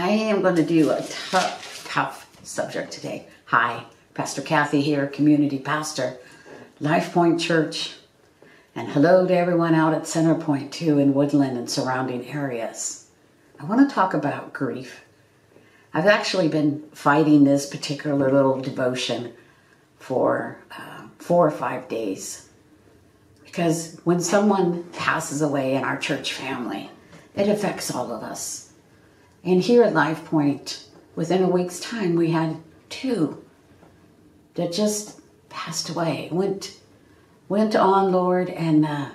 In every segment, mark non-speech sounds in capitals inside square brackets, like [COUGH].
I am going to do a tough, tough subject today. Hi, Pastor Kathy here, community pastor, LifePointe Church, and hello to everyone out at Center Point too in Woodland and surrounding areas. I want to talk about grief. I've actually been fighting this particular little devotion for uh, four or five days because when someone passes away in our church family, it affects all of us and here at LifePointe, within a week's time, we had two that just passed away, went went on, Lord, and uh,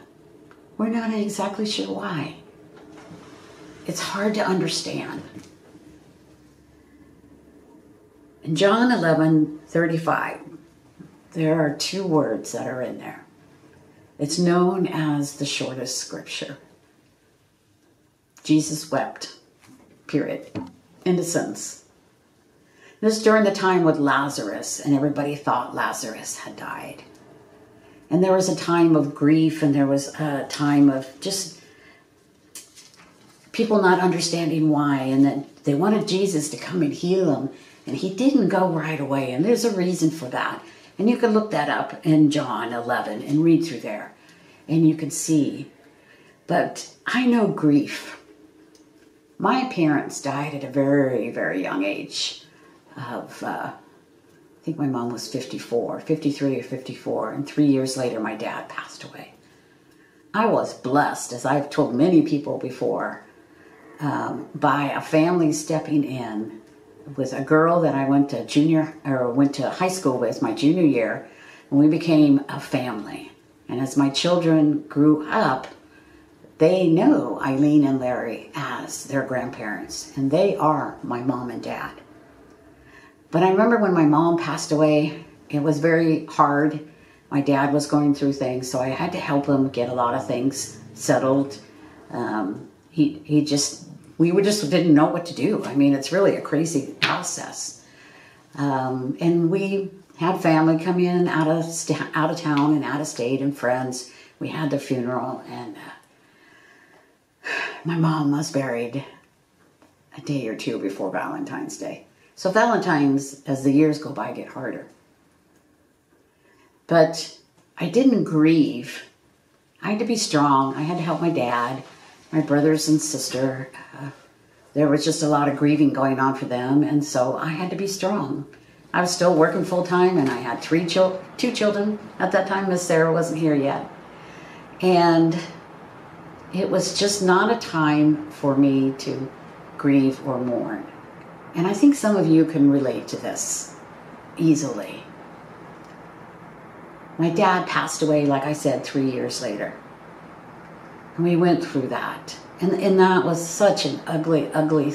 we're not exactly sure why. It's hard to understand. In John 11 35, there are two words that are in there. It's known as the shortest scripture. Jesus wept period. Innocence. This during the time with Lazarus, and everybody thought Lazarus had died. And there was a time of grief, and there was a time of just people not understanding why, and that they wanted Jesus to come and heal them, and he didn't go right away. And there's a reason for that. And you can look that up in John 11 and read through there, and you can see. But I know grief my parents died at a very, very young age of, uh, I think my mom was 54, 53 or 54, and three years later my dad passed away. I was blessed, as I've told many people before, um, by a family stepping in with a girl that I went to junior or went to high school with my junior year, and we became a family. And as my children grew up, they know Eileen and Larry as their grandparents, and they are my mom and dad. But I remember when my mom passed away, it was very hard. My dad was going through things, so I had to help him get a lot of things settled. Um, he, he just, we just didn't know what to do. I mean, it's really a crazy process. Um, and we had family come in out of out of town and out of state and friends. We had the funeral and. Uh, my mom was buried a day or two before Valentine's Day. So Valentine's, as the years go by, get harder. But I didn't grieve. I had to be strong. I had to help my dad, my brothers and sister. Uh, there was just a lot of grieving going on for them, and so I had to be strong. I was still working full time, and I had three chil- two children at that time. Miss Sarah wasn't here yet, and it was just not a time for me to grieve or mourn. And I think some of you can relate to this easily. My dad passed away, like I said, three years later. And we went through that. And, and that was such an ugly, ugly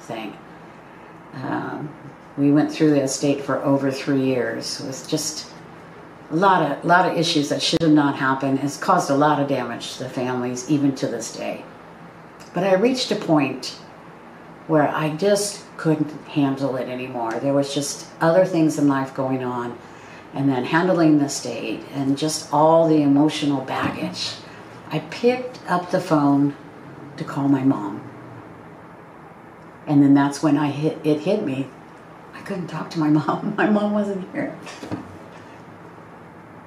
thing. Um, we went through the estate for over three years. It was just a lot of, lot of issues that should have not happened. has caused a lot of damage to the families, even to this day. But I reached a point where I just couldn't handle it anymore. There was just other things in life going on, and then handling the state and just all the emotional baggage. I picked up the phone to call my mom. And then that's when I hit it hit me. I couldn't talk to my [LAUGHS] mom. My mom wasn't here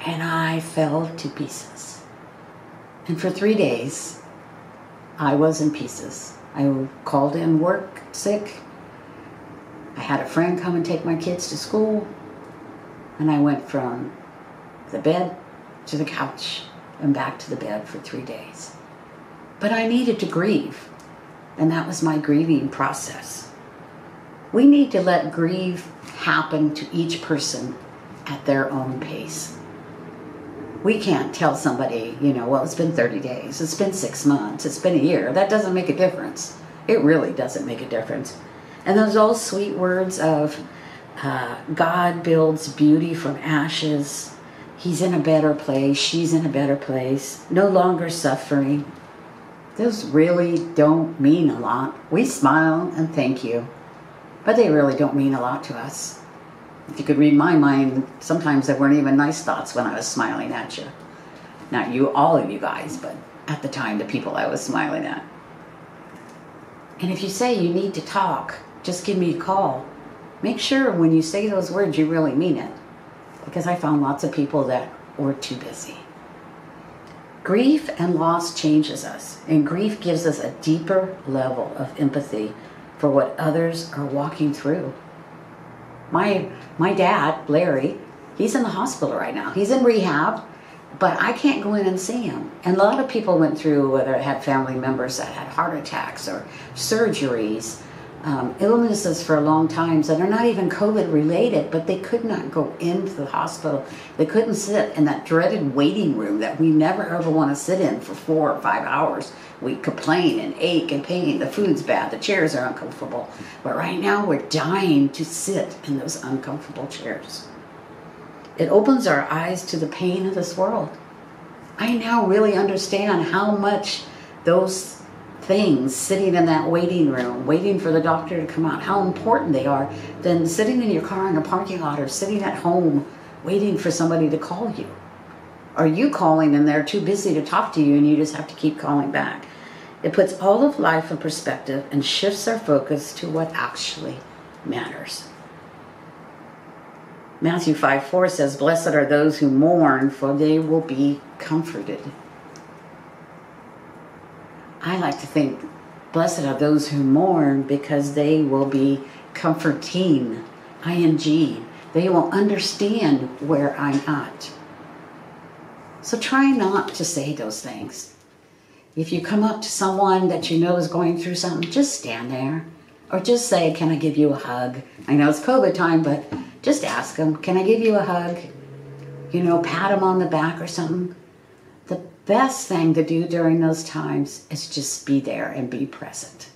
and I fell to pieces. And for three days, I was in pieces. I called in work sick. I had a friend come and take my kids to school. And I went from the bed to the couch and back to the bed for three days. But I needed to grieve, and that was my grieving process. We need to let grief happen to each person at their own pace we can't tell somebody, you know, well, it's been 30 days, it's been six months, it's been a year. That doesn't make a difference. It really doesn't make a difference. And those old sweet words of uh, God builds beauty from ashes, He's in a better place, she's in a better place, no longer suffering. Those really don't mean a lot. We smile and thank you, but they really don't mean a lot to us. If you could read my mind, sometimes there weren't even nice thoughts when I was smiling at you. Not you, all of you guys, but at the time, the people I was smiling at. And if you say you need to talk, just give me a call. Make sure when you say those words, you really mean it. Because I found lots of people that were too busy. Grief and loss changes us, and grief gives us a deeper level of empathy for what others are walking through. My my dad, Larry, he's in the hospital right now. He's in rehab, but I can't go in and see him. And a lot of people went through whether it had family members that had heart attacks or surgeries um, illnesses for a long time that are not even COVID related, but they could not go into the hospital. They couldn't sit in that dreaded waiting room that we never ever want to sit in for four or five hours. We complain and ache and pain. The food's bad. The chairs are uncomfortable. But right now, we're dying to sit in those uncomfortable chairs. It opens our eyes to the pain of this world. I now really understand how much those things sitting in that waiting room, waiting for the doctor to come out, how important they are than sitting in your car in a parking lot or sitting at home waiting for somebody to call you. Are you calling and they're too busy to talk to you and you just have to keep calling back? It puts all of life in perspective and shifts our focus to what actually matters. Matthew 5 4 says, Blessed are those who mourn, for they will be comforted. I like to think, blessed are those who mourn because they will be comforting. ing. They will understand where I'm at. So try not to say those things. If you come up to someone that you know is going through something, just stand there. Or just say, Can I give you a hug? I know it's COVID time, but just ask them, Can I give you a hug? You know, pat them on the back or something best thing to do during those times is just be there and be present.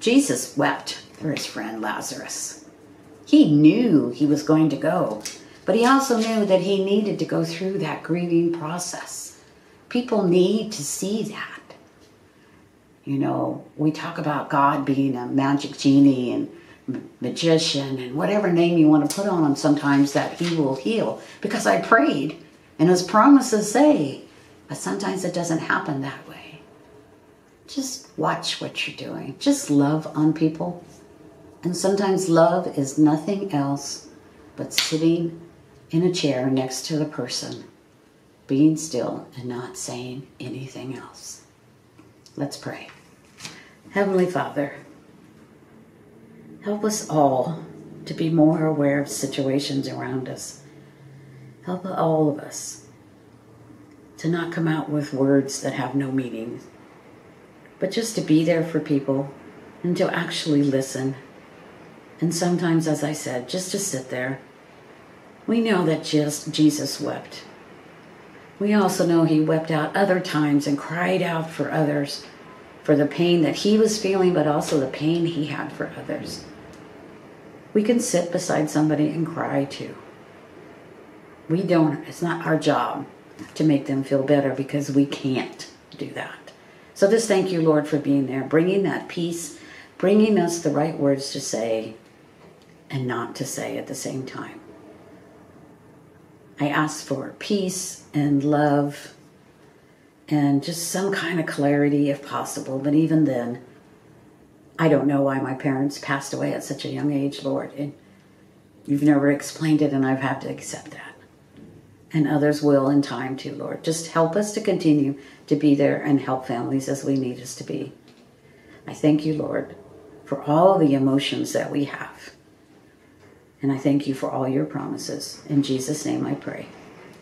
Jesus wept for his friend Lazarus. He knew he was going to go, but he also knew that he needed to go through that grieving process. People need to see that. You know, we talk about God being a magic genie and magician and whatever name you want to put on him sometimes that he will heal because I prayed and his promises say but sometimes it doesn't happen that way. Just watch what you're doing. Just love on people. And sometimes love is nothing else but sitting in a chair next to the person, being still and not saying anything else. Let's pray. Heavenly Father, help us all to be more aware of situations around us. Help all of us to not come out with words that have no meaning, but just to be there for people and to actually listen. And sometimes, as I said, just to sit there. We know that just Jesus wept. We also know he wept out other times and cried out for others for the pain that he was feeling, but also the pain he had for others. We can sit beside somebody and cry too. We don't, it's not our job to make them feel better because we can't do that. So just thank you, Lord, for being there, bringing that peace, bringing us the right words to say and not to say at the same time. I ask for peace and love and just some kind of clarity if possible. But even then, I don't know why my parents passed away at such a young age, Lord. And you've never explained it, and I've had to accept that and others will in time too, Lord. Just help us to continue to be there and help families as we need us to be. I thank you, Lord, for all the emotions that we have. And I thank you for all your promises. In Jesus' name I pray.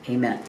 Amen.